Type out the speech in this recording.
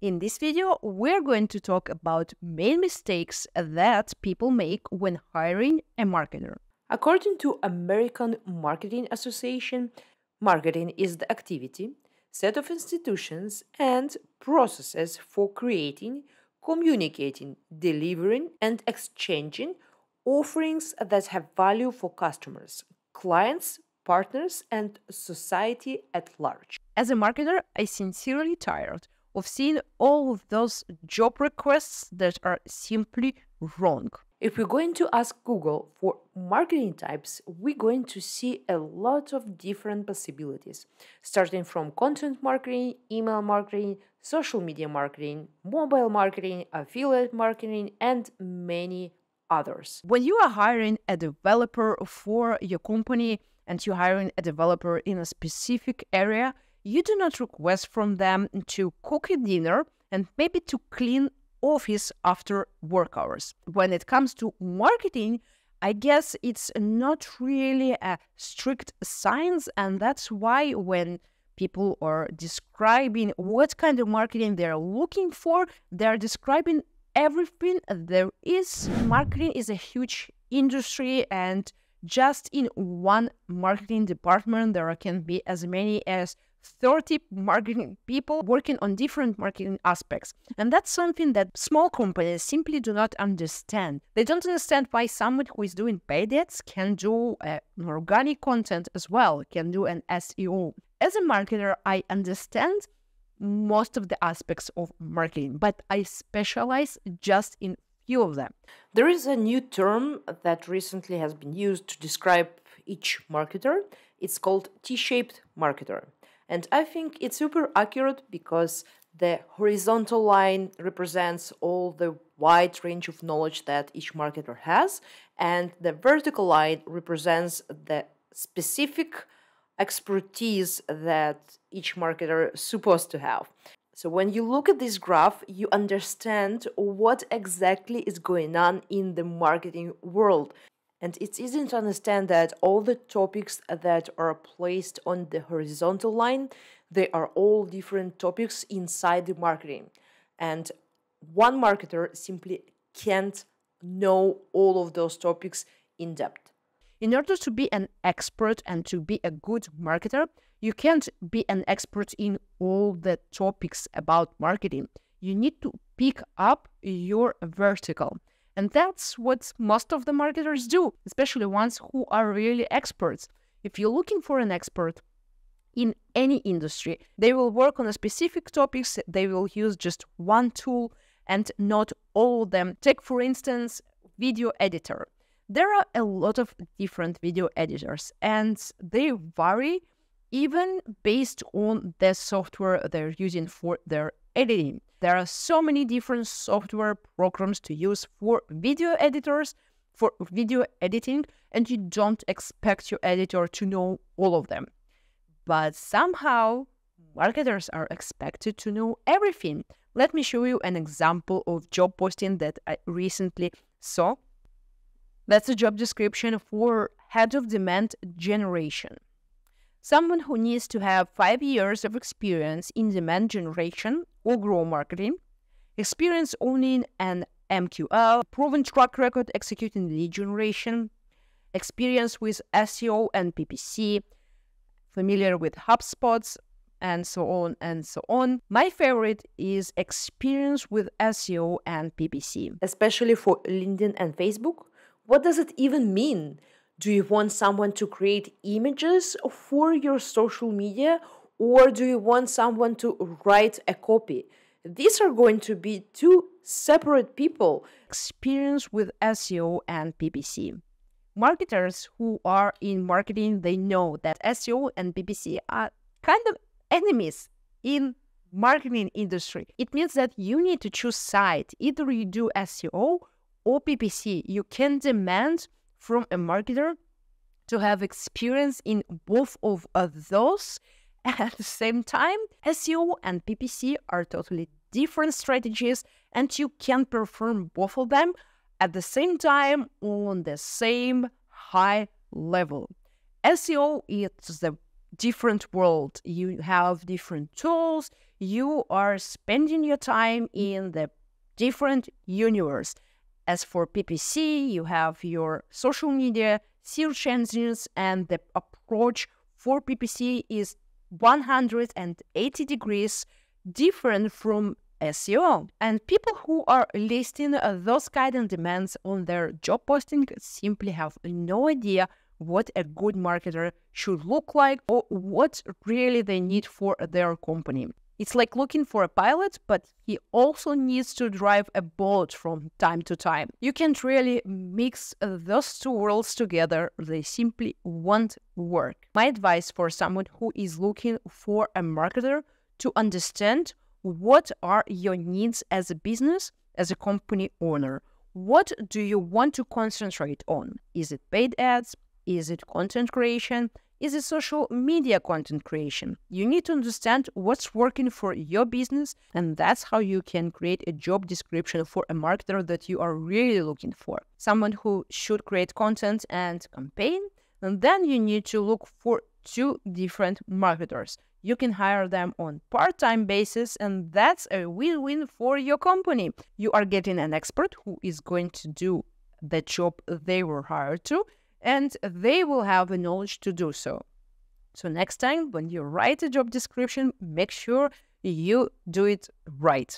In this video, we're going to talk about main mistakes that people make when hiring a marketer. According to American Marketing Association, marketing is the activity, set of institutions and processes for creating, communicating, delivering and exchanging offerings that have value for customers, clients, partners, and society at large. As a marketer, I sincerely tired of seeing all of those job requests that are simply wrong. If we're going to ask Google for marketing types, we're going to see a lot of different possibilities, starting from content marketing, email marketing, social media marketing, mobile marketing, affiliate marketing, and many others. When you are hiring a developer for your company and you're hiring a developer in a specific area, you do not request from them to cook a dinner and maybe to clean office after work hours. When it comes to marketing, I guess it's not really a strict science, and that's why when people are describing what kind of marketing they're looking for, they're describing everything there is. Marketing is a huge industry, and just in one marketing department, there can be as many as 30 marketing people working on different marketing aspects. And that's something that small companies simply do not understand. They don't understand why someone who is doing paid ads can do uh, organic content as well, can do an SEO. As a marketer, I understand most of the aspects of marketing, but I specialize just in few of them. There is a new term that recently has been used to describe each marketer. It's called T-shaped marketer. And I think it's super accurate because the horizontal line represents all the wide range of knowledge that each marketer has, and the vertical line represents the specific expertise that each marketer is supposed to have. So when you look at this graph, you understand what exactly is going on in the marketing world. And it's easy to understand that all the topics that are placed on the horizontal line, they are all different topics inside the marketing. And one marketer simply can't know all of those topics in depth. In order to be an expert and to be a good marketer, you can't be an expert in all the topics about marketing. You need to pick up your vertical. And that's what most of the marketers do, especially ones who are really experts. If you're looking for an expert in any industry, they will work on a specific topics, they will use just one tool and not all of them. Take, for instance, video editor. There are a lot of different video editors and they vary even based on the software they're using for their editing. There are so many different software programs to use for video editors, for video editing, and you don't expect your editor to know all of them. But somehow, marketers are expected to know everything. Let me show you an example of job posting that I recently saw. That's a job description for head of demand generation someone who needs to have five years of experience in demand generation or grow marketing, experience owning an MQL, proven track record executing lead generation, experience with SEO and PPC, familiar with HubSpots, and so on and so on. My favorite is experience with SEO and PPC. Especially for LinkedIn and Facebook. What does it even mean? Do you want someone to create images for your social media or do you want someone to write a copy? These are going to be two separate people. Experience with SEO and PPC. Marketers who are in marketing, they know that SEO and PPC are kind of enemies in marketing industry. It means that you need to choose side. Either you do SEO or PPC. You can demand from a marketer to have experience in both of those. At the same time, SEO and PPC are totally different strategies, and you can perform both of them at the same time on the same high level. SEO is the different world. You have different tools, you are spending your time in the different universe. As for PPC, you have your social media, search engines, and the approach for PPC is 180 degrees different from SEO. And people who are listing uh, those kind of demands on their job posting simply have no idea what a good marketer should look like or what really they need for their company. It's like looking for a pilot, but he also needs to drive a boat from time to time. You can't really mix uh, those two worlds together, they simply won't work. My advice for someone who is looking for a marketer to understand what are your needs as a business, as a company owner. What do you want to concentrate on? Is it paid ads? Is it content creation? Is it social media content creation? You need to understand what's working for your business, and that's how you can create a job description for a marketer that you are really looking for. Someone who should create content and campaign, and then you need to look for two different marketers you can hire them on part-time basis and that's a win-win for your company you are getting an expert who is going to do the job they were hired to and they will have the knowledge to do so. So next time when you write a job description make sure you do it right